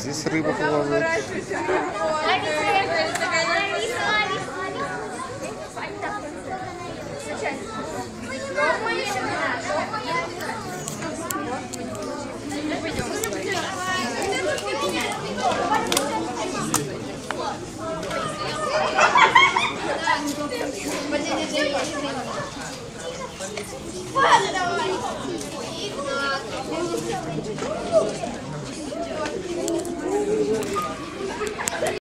Здесь рыба плавает. Сначала. Ладно, давай.